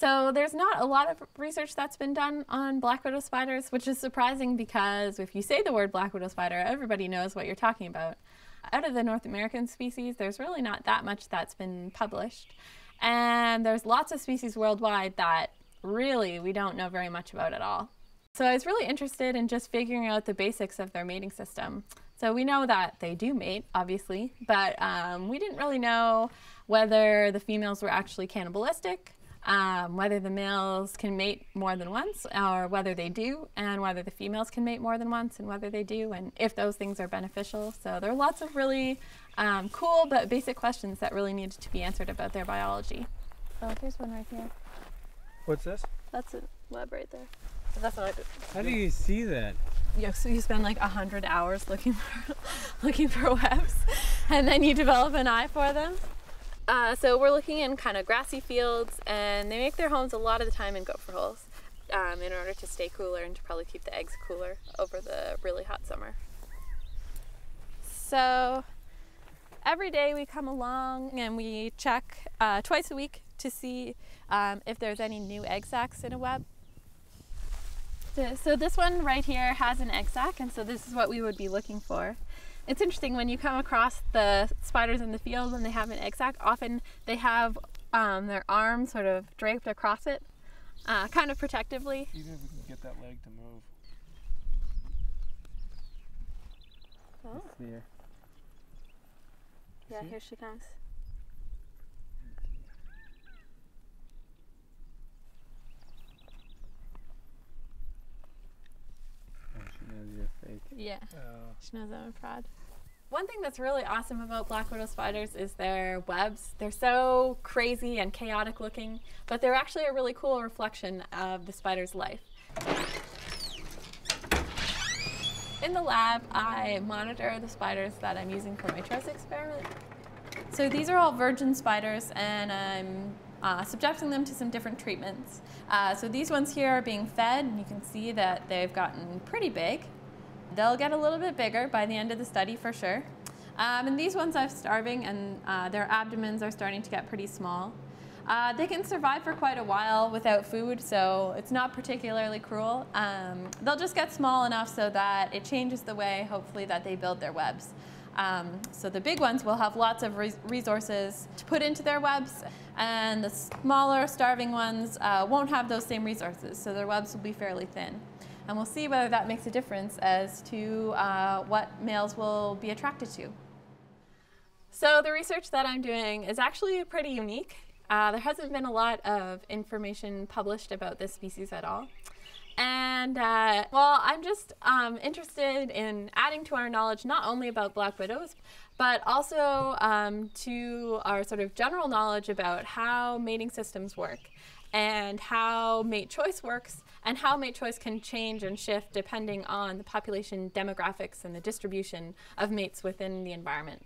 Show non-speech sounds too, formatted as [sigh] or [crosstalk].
So there's not a lot of research that's been done on black widow spiders, which is surprising because if you say the word black widow spider, everybody knows what you're talking about. Out of the North American species, there's really not that much that's been published. And there's lots of species worldwide that really we don't know very much about at all. So I was really interested in just figuring out the basics of their mating system. So we know that they do mate, obviously, but um, we didn't really know whether the females were actually cannibalistic um, whether the males can mate more than once or whether they do, and whether the females can mate more than once and whether they do, and if those things are beneficial. So there are lots of really um, cool but basic questions that really need to be answered about their biology. Oh, here's one right here. What's this? That's a web right there. So that's not How do you see that? Yeah, so you spend like a hundred hours looking for [laughs] looking for webs, and then you develop an eye for them. Uh, so we're looking in kind of grassy fields, and they make their homes a lot of the time in gopher holes um, in order to stay cooler and to probably keep the eggs cooler over the really hot summer. So every day we come along and we check uh, twice a week to see um, if there's any new egg sacs in a web. So this one right here has an egg sac, and so this is what we would be looking for. It's interesting when you come across the spiders in the field when they have an egg sac, often they have um, their arms sort of draped across it, uh, kind of protectively. Even if we can get that leg to move. Oh. There. Yeah, See? here she comes. Oh, she knows you're fake. Yeah. Oh. She knows I'm a fraud. One thing that's really awesome about black widow spiders is their webs. They're so crazy and chaotic looking, but they're actually a really cool reflection of the spider's life. In the lab, I monitor the spiders that I'm using for my TROS experiment. So these are all virgin spiders, and I'm uh, subjecting them to some different treatments. Uh, so these ones here are being fed, and you can see that they've gotten pretty big. They'll get a little bit bigger by the end of the study for sure. Um, and these ones are starving, and uh, their abdomens are starting to get pretty small. Uh, they can survive for quite a while without food, so it's not particularly cruel. Um, they'll just get small enough so that it changes the way, hopefully, that they build their webs. Um, so the big ones will have lots of res resources to put into their webs, and the smaller, starving ones uh, won't have those same resources, so their webs will be fairly thin. And we'll see whether that makes a difference as to uh, what males will be attracted to. So the research that I'm doing is actually pretty unique. Uh, there hasn't been a lot of information published about this species at all. And uh, well, I'm just um, interested in adding to our knowledge not only about black widows, but also um, to our sort of general knowledge about how mating systems work and how mate choice works and how mate choice can change and shift depending on the population demographics and the distribution of mates within the environment.